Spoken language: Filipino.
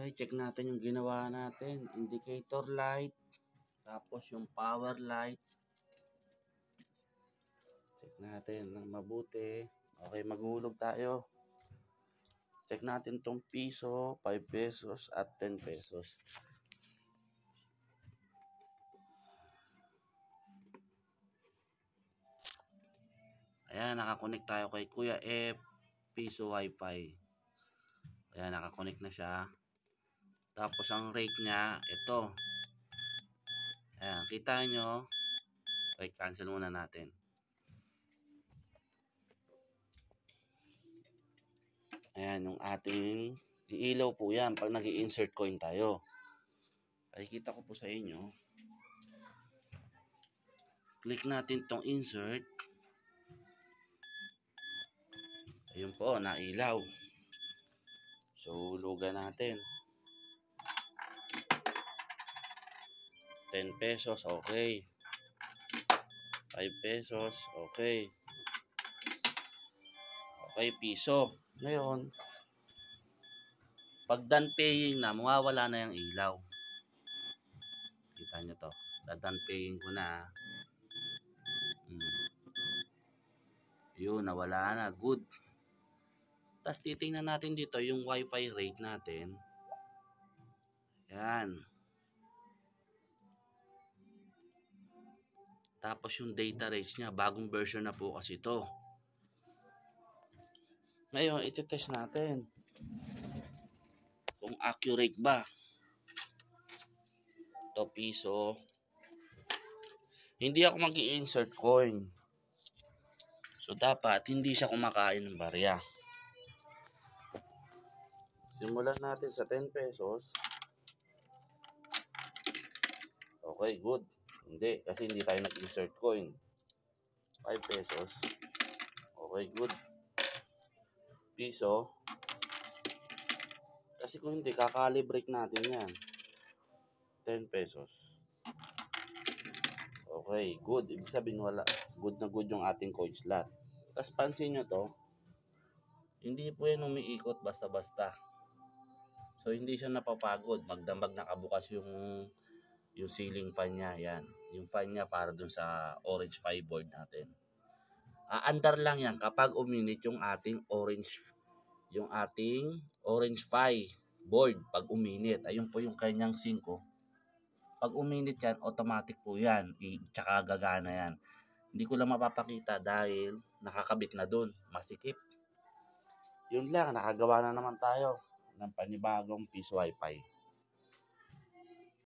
Okay, check natin yung ginawa natin. Indicator light. Tapos yung power light. Check natin ng mabuti. Okay, maghulog tayo. Check natin tong piso, 5 pesos at 10 pesos. Ayan, nakakonect tayo kay Kuya F. Piso Wi-Fi. Ayan, nakakonect na siya. Tapos ang rate niya, ito. Ayan, kita nyo. Okay, cancel muna natin. Ayan, yung ating iilaw po yan pag nag insert coin tayo. Pakikita ko po sa inyo. Click natin tong insert. Ayun po, nailaw. So, lugan natin. 10 pesos, okay. 5 pesos, okay. Okay, piso. Ngayon, pag done paying na, mawawala na yung ilaw. Kita nyo to. Done paying ko na. Hmm. Yun, nawala na. Good. Tapos titingnan natin dito yung wifi rate natin. Yan. Tapos yung data rates niya, bagong version na po kasi ito. Ngayon, iti-test natin. Kung accurate ba. Ito piso. Hindi ako mag insert coin. So, dapat hindi siya kumakain ng barya. Simulan natin sa 10 pesos. Okay, good. Hindi, kasi hindi tayo nag-insert coin. 5 pesos. Okay, good. Piso. Kasi kung hindi, kakalibrate natin yan. 10 pesos. Okay, good. Ibig sabihin wala. Good na good yung ating coin slot. Tapos pansin nyo to, hindi po yan umiikot basta-basta. So hindi siya napapagod. Magdamag nakabukas yung yung ceiling fan niya. Yan. Yung fan niya para dun sa orange 5 board natin. Aandar lang yan kapag uminit yung ating orange yung ating orange 5 board pag uminit. Ayun po yung kanyang 5. Pag uminit yan, automatic po yan. I- tsaka gagana yan. Hindi ko lang mapapakita dahil nakakabit na dun. Masikip. Yun lang, nakagawa na naman tayo ng panibagong piece wifi.